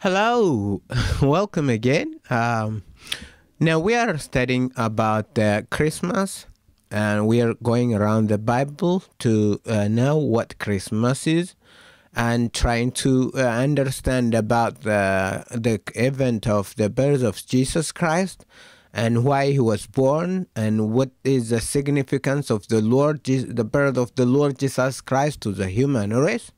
Hello, welcome again. Um, now we are studying about uh, Christmas, and we are going around the Bible to uh, know what Christmas is, and trying to uh, understand about the the event of the birth of Jesus Christ, and why he was born, and what is the significance of the Lord, the birth of the Lord Jesus Christ to the human race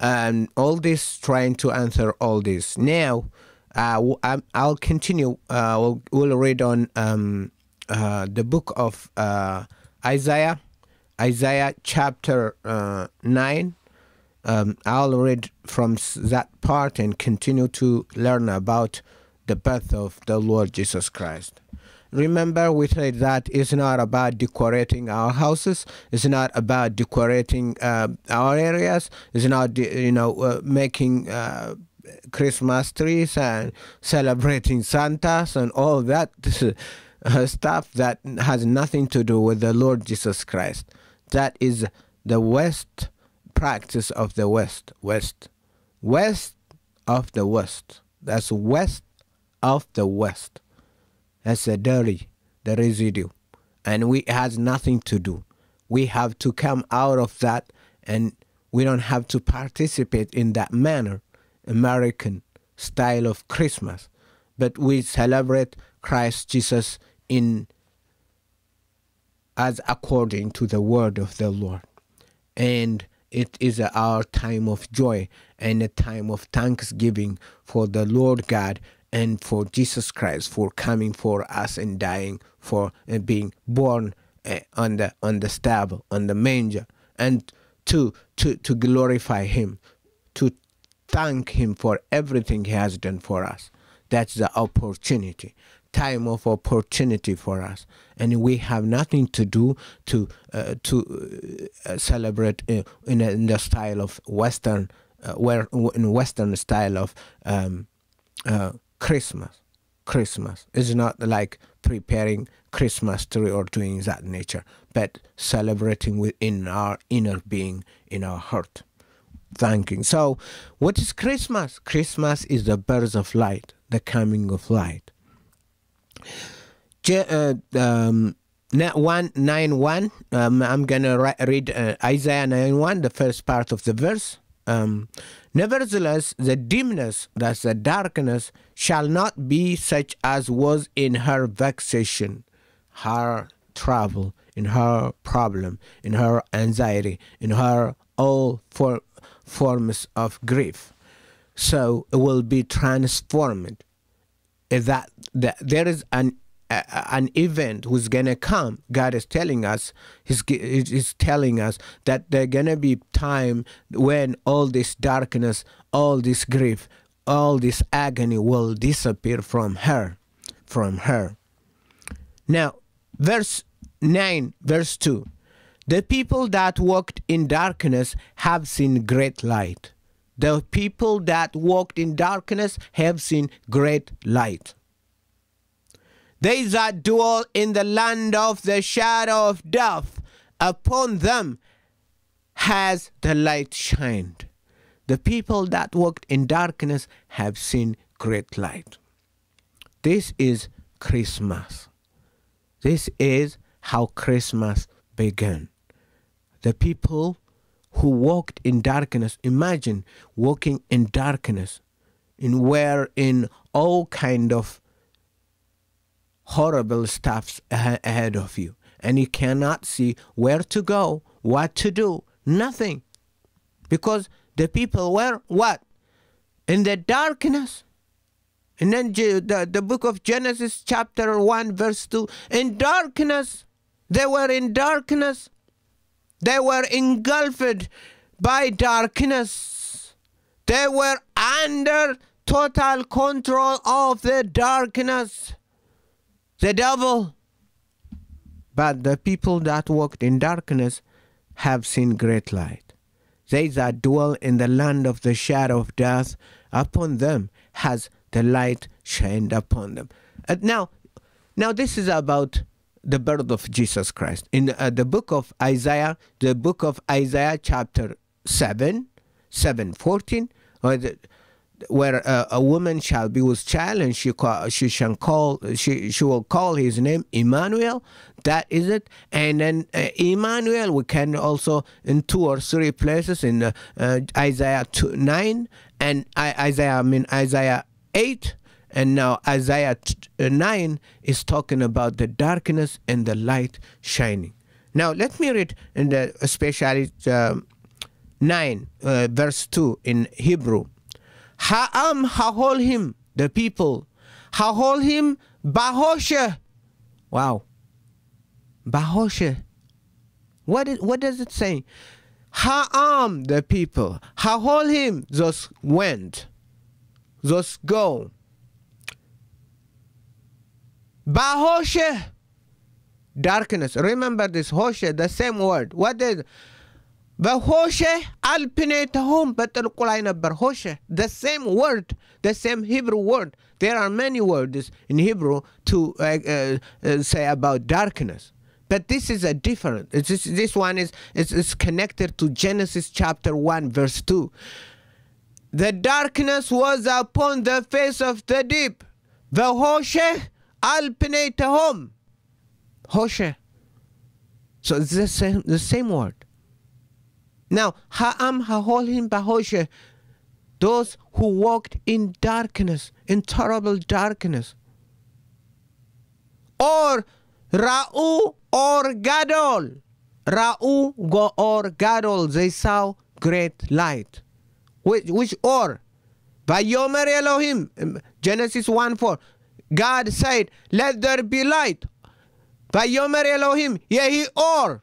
and all this trying to answer all this. Now uh, i'll continue uh, we'll, we'll read on um, uh, the book of uh, isaiah isaiah chapter uh, 9 um, i'll read from that part and continue to learn about the birth of the lord jesus christ Remember, we said that it's not about decorating our houses. It's not about decorating uh, our areas. It's not, you know, uh, making uh, Christmas trees and celebrating Santas and all that uh, stuff that has nothing to do with the Lord Jesus Christ. That is the West practice of the West. West. West of the West. That's West of the West. That's the dirty, the residue. And we has nothing to do. We have to come out of that and we don't have to participate in that manner, American style of Christmas. But we celebrate Christ Jesus in as according to the word of the Lord. And it is our time of joy and a time of thanksgiving for the Lord God and for Jesus Christ for coming for us and dying for uh, being born uh, on the on the stable on the manger. And to to to glorify him to thank him for everything he has done for us. That's the opportunity time of opportunity for us. And we have nothing to do to uh, to uh, celebrate uh, in, in the style of western uh, where in western style of um, uh, Christmas. Christmas is not like preparing Christmas tree or doing that nature, but celebrating within our inner being, in our heart. Thanking. So, what is Christmas? Christmas is the birth of light, the coming of light. Je- uh, um, 191, um, I'm going to read uh, Isaiah 9 1, the first part of the verse. Um, Nevertheless, the dimness, that's the darkness, shall not be such as was in her vexation, her trouble, in her problem, in her anxiety, in her all for, forms of grief. So it will be transformed. That, that there is an an event who's gonna come. God is telling us, He's He's telling us that there gonna be time when all this darkness, all this grief, all this agony will disappear from her, from her. Now, verse nine, verse two, the people that walked in darkness have seen great light. The people that walked in darkness have seen great light. They that dwell in the land of the shadow of death, upon them has the light shined. The people that walked in darkness have seen great light. This is Christmas. This is how Christmas began. The people who walked in darkness, imagine walking in darkness, in where in all kind of horrible stuffs ahe- ahead of you. And you cannot see where to go what to do nothing. Because the people were what? In the darkness. And then the, the book of genesis chapter 1 verse 2 in darkness. They were in darkness. They were engulfed by darkness. They were under total control of the darkness the devil. But the people that walked in darkness have seen great light. They that dwell in the land of the shadow of death, upon them has the light shined upon them. And now, now this is about the birth of Jesus Christ. In uh, the book of Isaiah, the book of Isaiah chapter 7, 7, 14, or the, where a woman shall be with child and she call, she shall call she she will call his name Emmanuel. That is it. And then uh, Emmanuel we can also in two or three places in uh, uh, Isaiah two, nine and Isaiah I mean Isaiah eight. And now Isaiah uh, 9 is talking about the darkness and the light shining. Now let me read in the especially um, 9 uh, verse 2 in Hebrew. Ha'am him the people. him bahoshe. Wow. Bahoshe. What, is, what does it say? Ha'am, the people. him those went. Those go. Bahoshe. Darkness. Remember this Hoshe, the same word. What is በሆሸ አልፕኔታሆም በጥልቁ ላይ ነበር። ሆሸ the same word the same Hebrew word. There are many words in Hebrew to uh, uh, say about darkness. But this is a different this, one is, is, connected to Genesis chapter 1 verse 2 the darkness was upon the face of the deep. በሆሸ አልፕኔታሆም ሆሸ so it's the same, the same word. Now, Ha'am Ha'olim Bahoshe, those who walked in darkness, in terrible darkness. Or Ra'u or Gadol. Ra'u go or Gadol, they saw great light. Which, which or? Vayomer Elohim, um, Genesis 1 4. God said, Let there be light. Vayomer Elohim, Yehi or.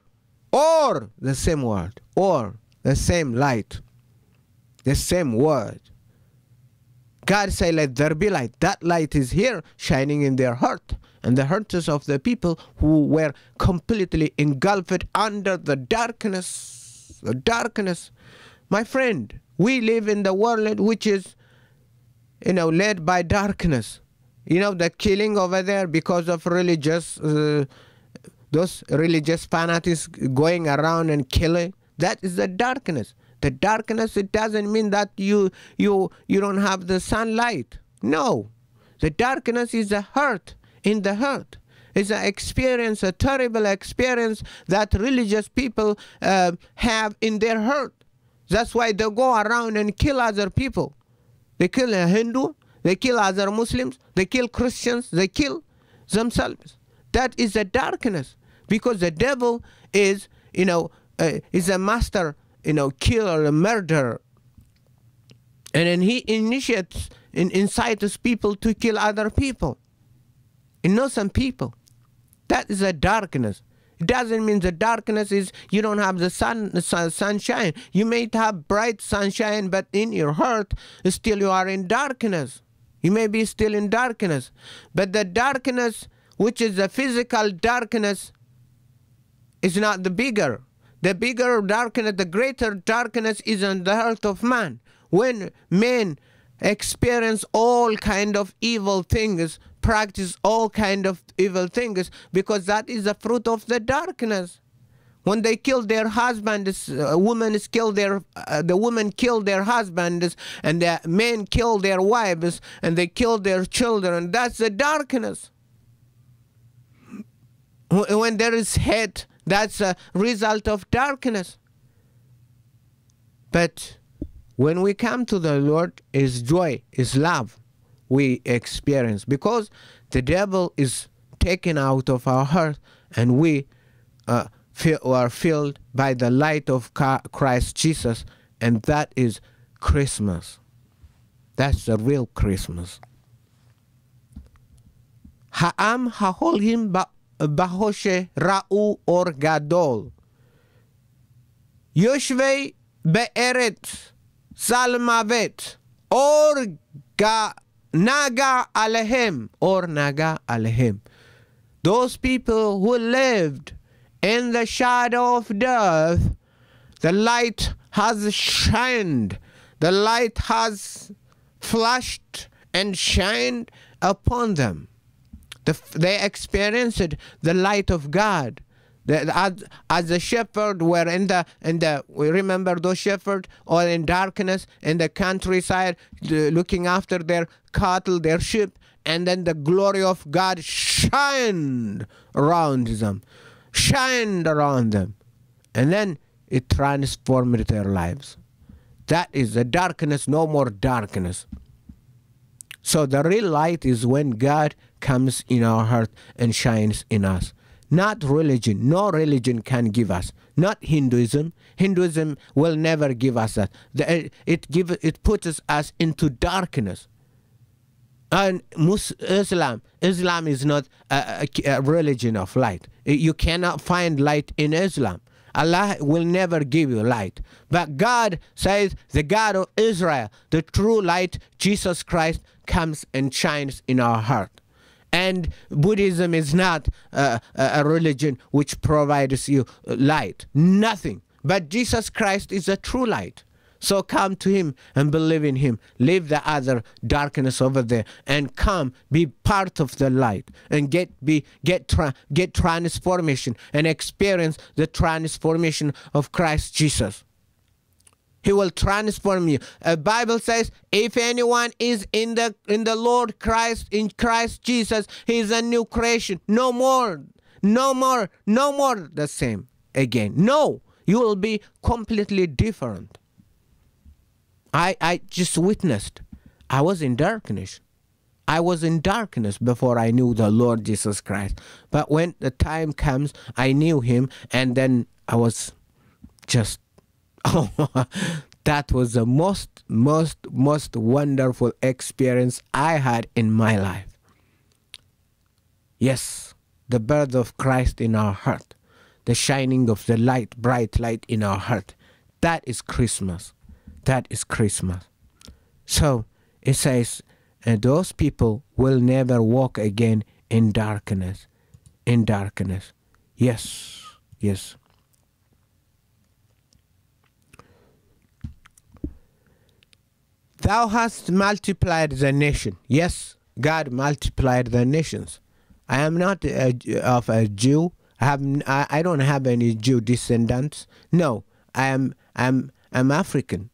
Or, the same word or the same light, the same word. God said, Let there be light. That light is here shining in their heart. And the hearts of the people who were completely engulfed under the darkness. The darkness. My friend, we live in the world which is, you know, led by darkness. You know, the killing over there because of religious, uh, those religious fanatics going around and killing. That is the darkness. The darkness it doesn't mean that you you you don't have the sunlight. No. The darkness is a hurt in the hurt. It's an experience, a terrible experience that religious people uh, have in their hurt. That's why they go around and kill other people. They kill a Hindu, they kill other Muslims, they kill Christians, they kill themselves. That is the darkness because the devil is, you know, uh, is a master, you know, killer, a murderer. And then he initiates and incites people to kill other people, innocent people. That is a darkness. It doesn't mean the darkness is you don't have the sun, the sun, sunshine. You may have bright sunshine, but in your heart, still you are in darkness. You may be still in darkness. But the darkness, which is the physical darkness, is not the bigger. The bigger darkness, the greater darkness is in the heart of man. When men experience all kind of evil things, practice all kind of evil things, because that is the fruit of the darkness. When they kill their husbands, uh, women kill their, uh, the women kill their husbands, and the men kill their wives, and they kill their children. That's the darkness. When there is hate, that's a result of darkness. But when we come to the Lord, is joy, is love we experience because the devil is taken out of our heart and we uh, feel, are filled by the light of Christ Jesus, and that is Christmas. That's the real Christmas. Ha'am bahoshe ra'u or gadol. Yoshvei be'eret salmavet or ga naga alehem or naga alehem. Those people who lived in the shadow of death, the light has shined, the light has flashed and shined upon them. The, they experienced the light of God. The, as, as the shepherd were in the in the we remember those shepherds all in darkness in the countryside the, looking after their cattle, their sheep, and then the glory of God shined around them, shined around them, and then it transformed their lives. That is the darkness, no more darkness. So the real light is when God comes in our heart and shines in us. Not religion. No religion can give us. Not Hinduism. Hinduism will never give us that. It give it puts us into darkness. And Islam, Islam is not a, a, a religion of light. You cannot find light in Islam. Allah will never give you light. But God says, the God of Israel, the true light, Jesus Christ, comes and shines in our heart. And Buddhism is not uh, a religion which provides you light. Nothing. But Jesus Christ is a true light. So come to him and believe in him. Leave the other darkness over there and come be part of the light and get be get tra- get transformation and experience the transformation of Christ Jesus. He will transform you. The Bible says, if anyone is in the in the Lord Christ, in Christ Jesus, he is a new creation. No more, no more, no more the same again. No, you will be completely different. I I just witnessed. I was in darkness. I was in darkness before I knew the Lord Jesus Christ. But when the time comes, I knew him and then I was just That was the most, most, most wonderful experience I had in my life. Yes, the birth of Christ in our heart, the shining of the light, bright light in our heart. That is Christmas. That is Christmas. So it says, and those people will never walk again in darkness. In darkness. Yes, yes. Thou hast multiplied the nation. Yes, God multiplied the nations. I am not a, of a Jew. I have I, I don't have any Jew descendants. No, I am I'm I'm African,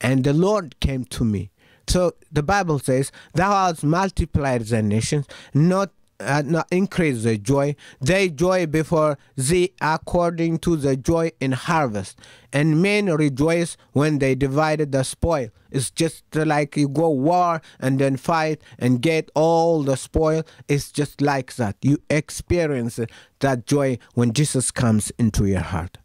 and the Lord came to me. So the Bible says, "Thou hast multiplied the nations, not uh, not increase the joy. They joy before thee according to the joy in harvest. And men rejoice when they divided the spoil. It's just like you go war and then fight and get all the spoil. It's just like that. You experience that joy when Jesus comes into your heart.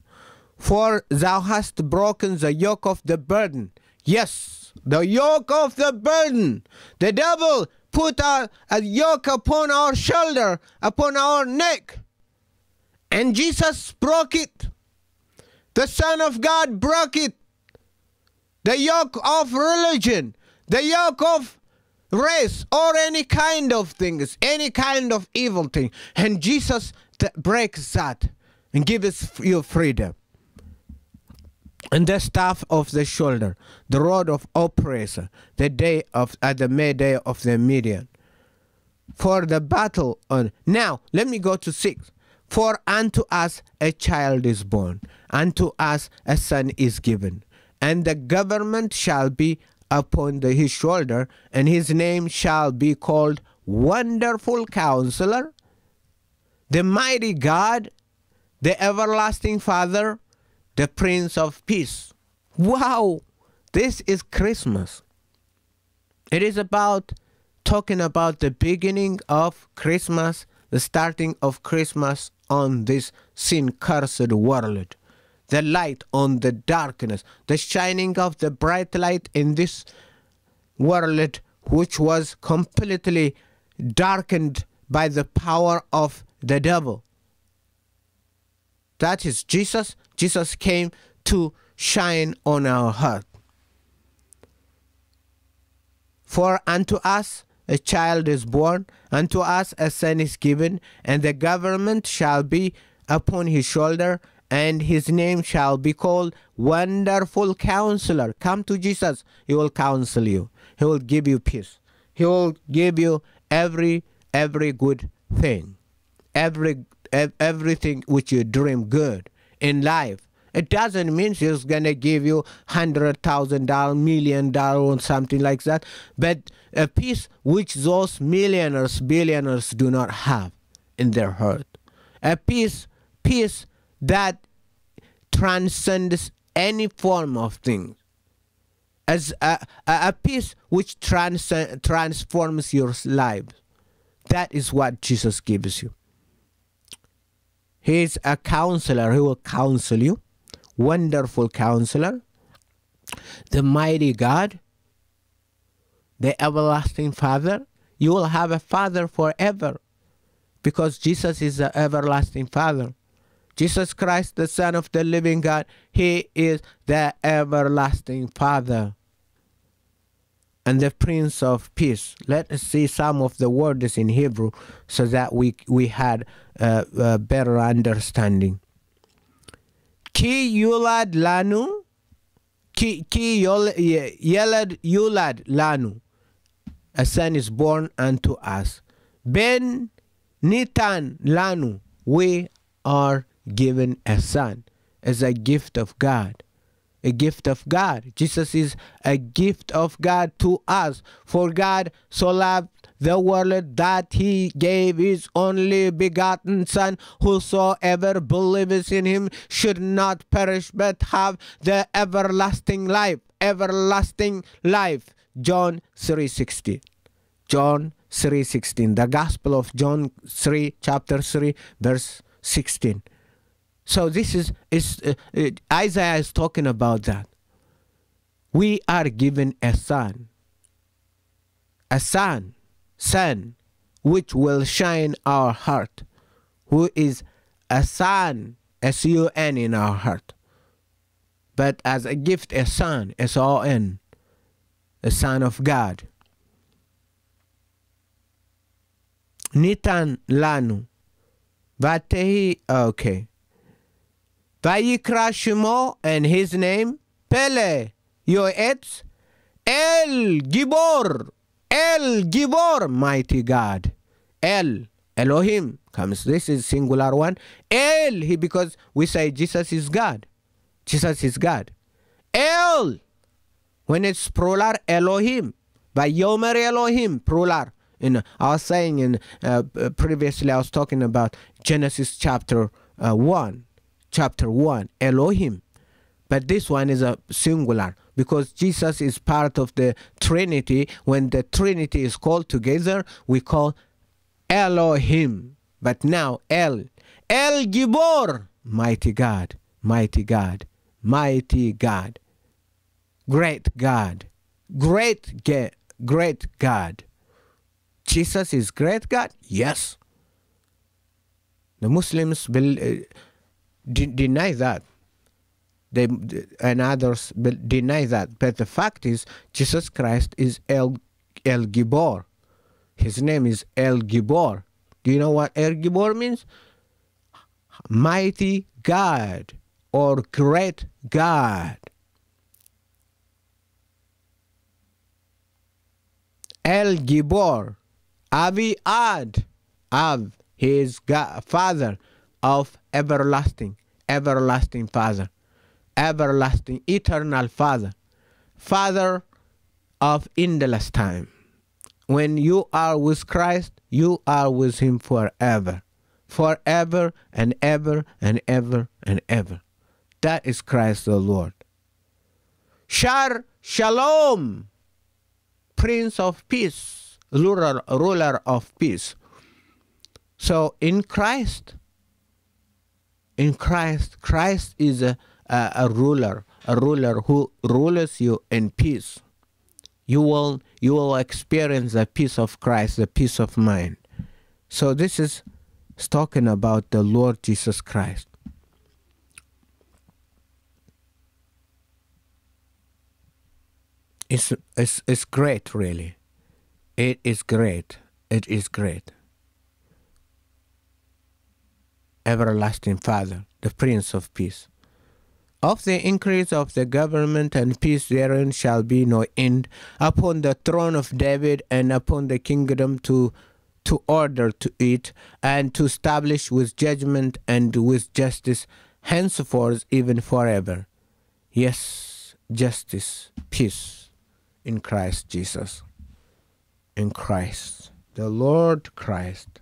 For thou hast broken the yoke of the burden. Yes, the yoke of the burden. The devil put a, a yoke upon our shoulder, upon our neck. And Jesus broke it. The Son of God broke it. The yoke of religion, the yoke of race, or any kind of things, any kind of evil thing. And Jesus breaks that and gives you freedom and the staff of the shoulder, the rod of oppressor, the day of at the May day of the Midian. For the battle on now, let me go to six. For unto us a child is born, unto us a son is given, and the government shall be upon the, his shoulder, and his name shall be called Wonderful Counselor, the Mighty God, the Everlasting Father, the Prince of Peace. Wow, this is Christmas. It is about talking about the beginning of Christmas, the starting of Christmas on this sin cursed world. The light on the darkness, the shining of the bright light in this world, which was completely darkened by the power of the devil. That is Jesus. Jesus came to shine on our heart. For unto us a child is born, unto us a son is given, and the government shall be upon his shoulder, and his name shall be called Wonderful Counselor. Come to Jesus, he will counsel you, he will give you peace, he will give you every every good thing every everything which you dream good in life. It doesn't mean he's gonna give you hundred thousand dollar, million dollar, or something like that. But a peace which those millionaires, billionaires do not have in their heart. A peace, peace that transcends any form of things. As a, a, a peace which trans, transforms your life. That is what Jesus gives you. He is a counselor. He will counsel you. Wonderful counselor. The mighty God. The everlasting Father. You will have a Father forever because Jesus is the everlasting Father. Jesus Christ, the Son of the living God, He is the everlasting Father and the Prince of Peace. Let us see some of the words in Hebrew so that we, we had a, a better understanding. Ki yulad lanu, ki, ki yelad yulad lanu. A son is born unto us. Ben nitan lanu, we are given a son as a gift of God a gift of God. Jesus is a gift of God to us. For God so loved the world that he gave his only begotten Son. Whosoever believes in him should not perish but have the everlasting life. Everlasting life. John 3:16. John 3:16. The Gospel of John 3, chapter 3, verse 16. So this is, is uh, uh, Isaiah is talking about that. We are given a son, a son, son, which will shine our heart, who is a son, S U N in our heart. But as a gift, a son, S O N, a son of God. Nitan lanu. Vatehi, okay. Vayikra Shemo and his name Pele. Yoetz El Gibor El Gibor mighty God. El Elohim comes. This is singular one. El he because we say Jesus is God. Jesus is God. El when it's plural Elohim. Vayomer Elohim plural. In I was saying in uh, previously I was talking about Genesis chapter uh, 1 chapter 1, Elohim. But this one is a singular because Jesus is part of the Trinity. When the Trinity is called together, we call Elohim. But now El, El Gibor, mighty God, mighty God, mighty God, great God, great, great God. Jesus is great God? Yes. The Muslims believe de- deny that. They and others deny that. But the fact is, Jesus Christ is El El Gibor. His name is El Gibor. Do you know what El Gibor means? Mighty God or great God. El Gibor, Avi Ad, Av, his father of everlasting, everlasting Father, everlasting, eternal Father, Father of endless time. When you are with Christ, you are with Him forever, forever and ever and ever and ever. That is Christ the Lord. Shar Shalom, Prince of Peace, ruler, ruler of peace. So in Christ, in Christ, Christ is a, a, a ruler, a ruler who rules you in peace. You will you will experience the peace of Christ, the peace of mind. So this is talking about the Lord Jesus Christ. It's, it's, it's great, really. It is great. It is great. Everlasting Father, the Prince of Peace. Of the increase of the government and peace therein shall be no end upon the throne of David and upon the kingdom to to order to it, and to establish with judgment and with justice henceforth even forever. Yes, justice, peace in Christ Jesus. In Christ, the Lord Christ.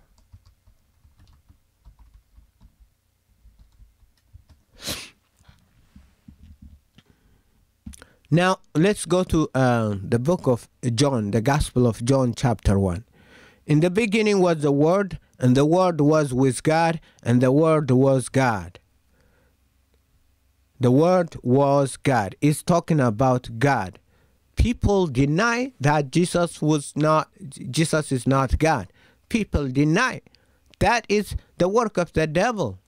Now let's go to uh, the book of John, the Gospel of John, chapter 1. In the beginning was the Word, and the Word was with God, and the Word was God. The Word was God. It's talking about God. People deny that Jesus was not Jesus is not God. People deny. That is the work of the devil.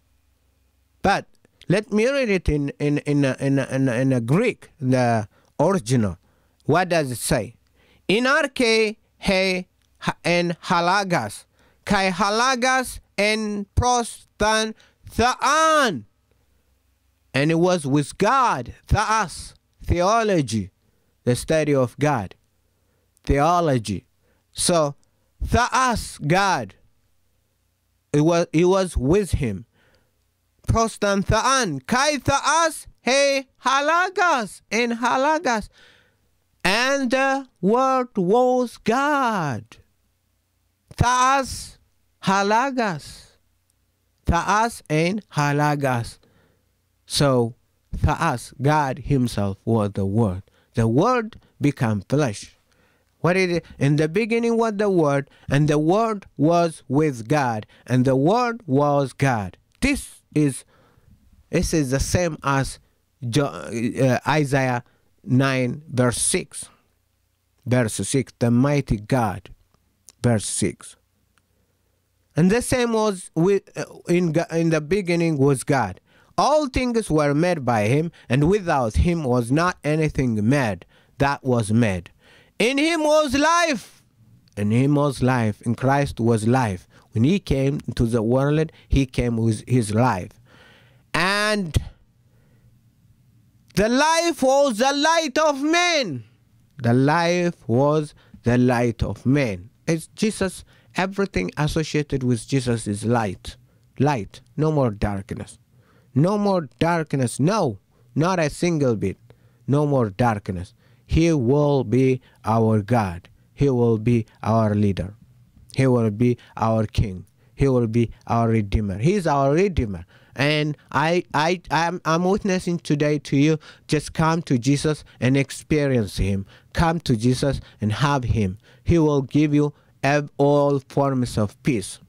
But let me read it in in in in in, in a Greek, the original. What does it say? In arche he en halagas, kai halagas en prostan thaan. And it was with God, theos, theology, the study of God, theology. So theos, God, it was it was with him prostan thaan, kai theos he halagas in halagas. And the word was God. Theos halagas. Theos and halagas. So Theos, God Himself was the Word. The Word became flesh. What is it? In the beginning was the Word, and the Word was with God, and the Word was God. This is this is the same as uh, Isaiah 9 verse 6. Verse 6, the mighty God. Verse 6. And the same was with, uh, in, in the beginning was God. All things were made by him, and without him was not anything made that was made. In him was life. In him was life. In Christ was life. When he came into the world, he came with his life. And the life was the light of men. The life was the light of men. It's Jesus, everything associated with Jesus is light. Light, no more darkness. No more darkness. No, not a single bit. No more darkness. He will be our God. He will be our leader. He will be our king. He will be our redeemer. He is our redeemer. And I, I, I'm, I'm witnessing today to you. Just come to Jesus and experience Him. Come to Jesus and have Him. He will give you all forms of peace.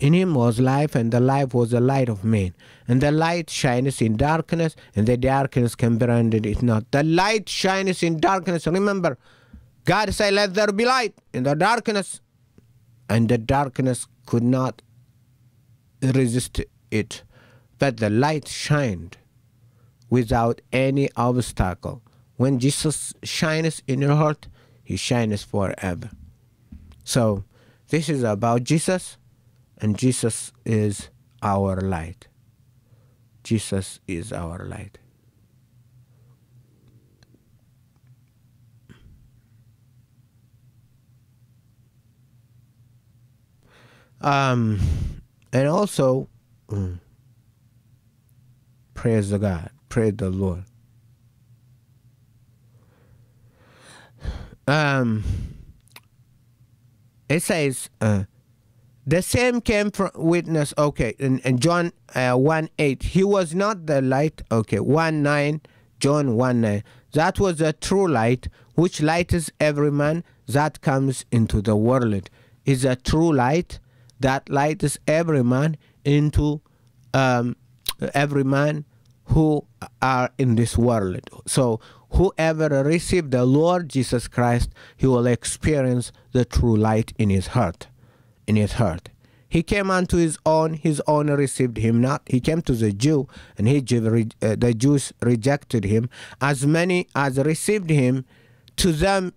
In him was life, and the life was the light of men. And the light shines in darkness, and the darkness can comprehended it not. The light shines in darkness. Remember, God said, Let there be light in the darkness. And the darkness could not resist it. But the light shined without any obstacle. When Jesus shines in your heart, he shines forever. So, this is about Jesus and Jesus is our light. Jesus is our light. Um, and also, mm, praise the God, praise the Lord. Um, it says, uh, the same came from witness. Okay, and John uh, 1 8. He was not the light. Okay, 1 9. John 1 9. That was the true light, which lights every man that comes into the world. Is a true light that lights every man into um, every man who are in this world. So whoever receive the Lord Jesus Christ, he will experience the true light in his heart in his heart. He came unto his own, his own received him not. He came to the Jew, and he, uh, the Jews rejected him. As many as received him, to them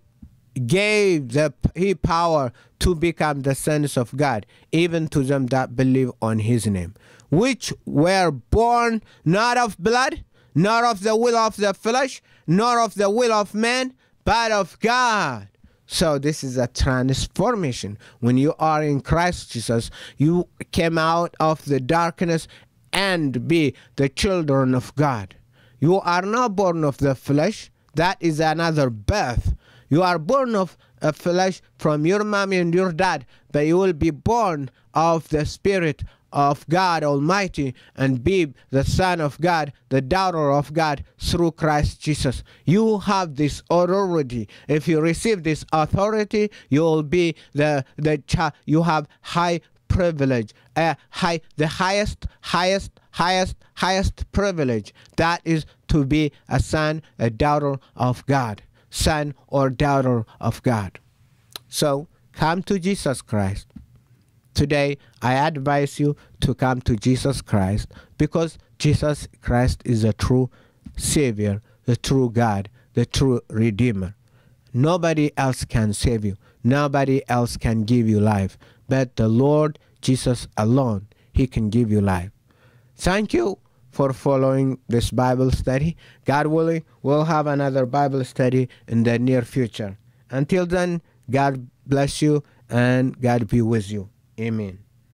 gave the he power to become the sons of God, even to them that believe on his name, which were born not of blood, not of the will of the flesh, nor of the will of man, but of God. So this is a transformation. When you are in Christ Jesus, you came out of the darkness and be the children of God. You are not born of the flesh. That is another birth. You are born of a flesh from your mommy and your dad, but you will be born of the spirit of God Almighty and be the son of God, the daughter of God through Christ Jesus. You have this authority. If you receive this authority, you will be the the child. You have high privilege, uh, high the highest, highest, highest, highest privilege. That is to be a son, a daughter of God, son or daughter of God. So come to Jesus Christ. Today, I advise you to come to Jesus Christ because Jesus Christ is a true Savior, the true God, the true Redeemer. Nobody else can save you, nobody else can give you life, but the Lord Jesus alone, He can give you life. Thank you for following this Bible study. God willing, we'll have another Bible study in the near future. Until then, God bless you and God be with you. Amen.